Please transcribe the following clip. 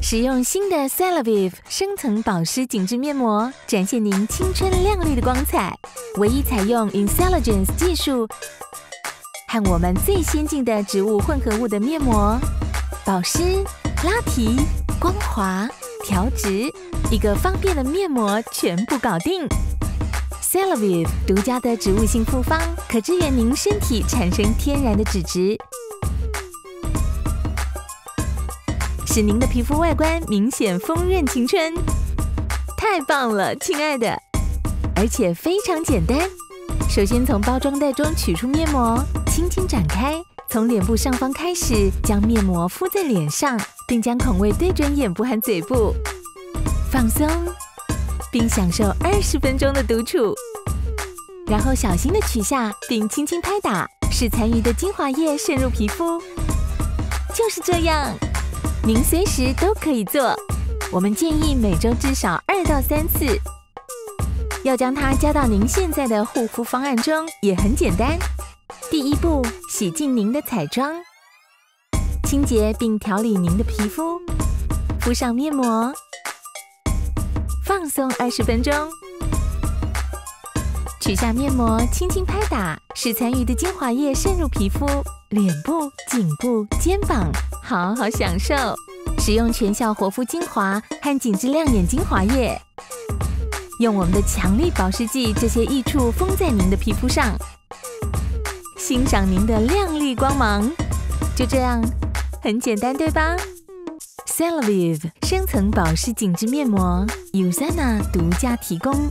使用新的 Celavive 深层保湿紧致面膜，展现您青春靓丽的光彩。唯一采用 Intelligence 技术和我们最先进的植物混合物的面膜，保湿、拉提、光滑、调直，一个方便的面膜全部搞定。Celavive 独家的植物性复方，可支援您身体产生天然的脂质。使您的皮肤外观明显丰润青春，太棒了，亲爱的！而且非常简单。首先从包装袋中取出面膜，轻轻展开，从脸部上方开始，将面膜敷在脸上，并将孔位对准眼部和嘴部，放松，并享受二十分钟的独处。然后小心的取下，并轻轻拍打，使残余的精华液渗入皮肤。就是这样。您随时都可以做，我们建议每周至少二到三次。要将它加到您现在的护肤方案中也很简单。第一步，洗净您的彩妆，清洁并调理您的皮肤，敷上面膜，放松二十分钟。取下面膜，轻轻拍打，使残余的精华液渗入皮肤、脸部、颈部、肩膀。好好享受，使用全效活肤精华和紧致亮眼精华液，用我们的强力保湿剂，这些益处封在您的皮肤上，欣赏您的亮丽光芒。就这样，很简单，对吧？Celavive 深层保湿紧致面膜，Usana 独家提供。